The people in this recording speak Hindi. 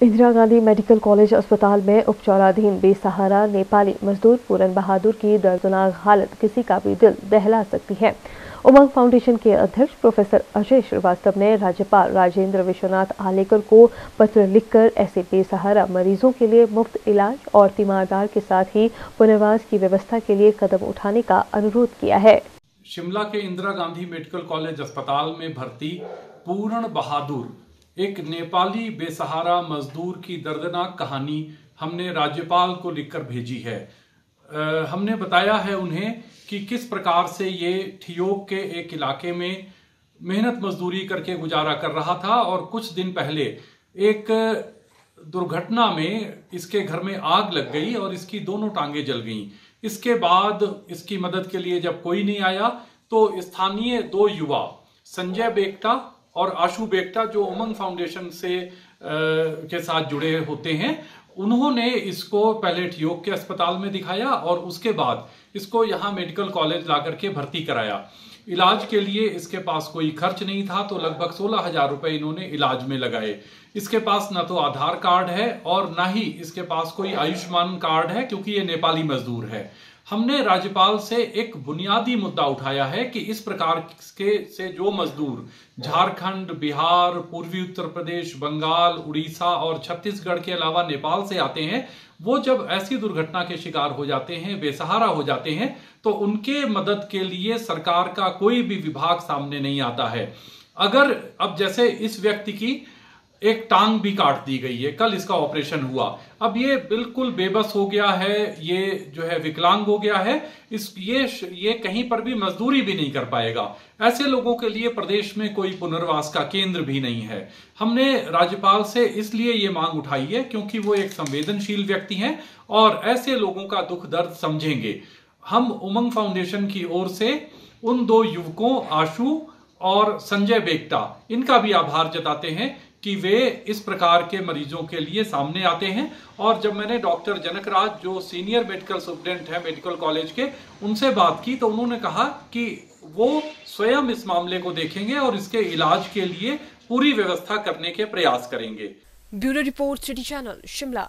इंदिरा गांधी मेडिकल कॉलेज अस्पताल में उपचाराधीन बेसहारा नेपाली मजदूर पूरन बहादुर की दर्दनाक हालत किसी का भी दिल दहला सकती है। उमंग फाउंडेशन के अध्यक्ष प्रोफेसर अजय श्रीवास्तव ने राज्यपाल राजेंद्र विश्वनाथ आलेकर को पत्र लिखकर ऐसे बेसहारा मरीजों के लिए मुफ़्त इलाज और तीमारदार के साथ ही पुनर्वास की व्यवस्था के लिए कदम उठाने का अनुरोध किया है। शिमला के इंदिरा गांधी मेडिकल कॉलेज अस्पताल में भर्ती पूर्ण बहादुर एक नेपाली बेसहारा मजदूर की दर्दनाक कहानी हमने राज्यपाल को लिखकर भेजी है। आ, हमने बताया है उन्हें कि किस प्रकार से ये ठियोग के एक इलाके में मेहनत मजदूरी करके गुजारा कर रहा था और कुछ दिन पहले एक दुर्घटना में इसके घर में आग लग गई और इसकी दोनों टांगे जल गईं। इसके बाद इसकी मदद के लिए जब कोई नहीं आया तो स्थानीय दो युवा संजय बेगटा और आशु बेगटा जो उमंग फाउंडेशन से आ, के साथ जुड़े होते हैं उन्होंने इसको पहले ठियोग के अस्पताल में दिखाया और उसके बाद इसको यहाँ मेडिकल कॉलेज ला करके भर्ती कराया। इलाज के लिए इसके पास कोई खर्च नहीं था तो लगभग सोलह हज़ार रुपए इन्होंने इलाज में लगाए। इसके पास ना तो आधार कार्ड है और ना ही इसके पास कोई आयुष्मान कार्ड है क्योंकि ये नेपाली मजदूर है। हमने राज्यपाल से एक बुनियादी मुद्दा उठाया है कि इस प्रकार के से जो मजदूर झारखंड, बिहार, पूर्वी उत्तर प्रदेश, बंगाल, उड़ीसा और छत्तीसगढ़ के अलावा नेपाल से आते हैं, वो जब ऐसी दुर्घटना के शिकार हो जाते हैं, बेसहारा हो जाते हैं तो उनके मदद के लिए सरकार का कोई भी विभाग सामने नहीं आता है। अगर, अब जैसे इस व्यक्ति की एक टांग भी काट दी गई है। कल इसका ऑपरेशन हुआ। अब ये बिल्कुल बेबस हो गया है। ये जो है विकलांग हो गया है। इस, ये ये कहीं पर भी मजदूरी भी नहीं कर पाएगा। ऐसे लोगों के लिए प्रदेश में कोई पुनर्वास का केंद्र भी नहीं है। हमने राज्यपाल से इसलिए ये मांग उठाई है क्योंकि वो एक संवेदनशील व्यक्ति हैं और ऐसे लोगों का दुख दर्द समझेंगे। हम उमंग फाउंडेशन की ओर से उन दो युवकों, आशु और संजय बेगटा, इनका भी आभार जताते हैं। कि वे इस प्रकार के मरीजों के लिए सामने आते हैं। और जब मैंने डॉक्टर जनकराज, जो सीनियर मेडिकल स्टूडेंट है मेडिकल कॉलेज के, उनसे बात की तो उन्होंने कहा कि वो स्वयं इस मामले को देखेंगे और इसके इलाज के लिए पूरी व्यवस्था करने के प्रयास करेंगे। Bureau report city channel, Shimla.